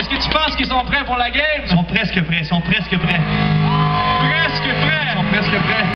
est-ce que tu penses qu'ils sont prêts pour la game? Ils sont presque prêts, ils sont presque prêts. Presque prêts! Ils sont presque prêts.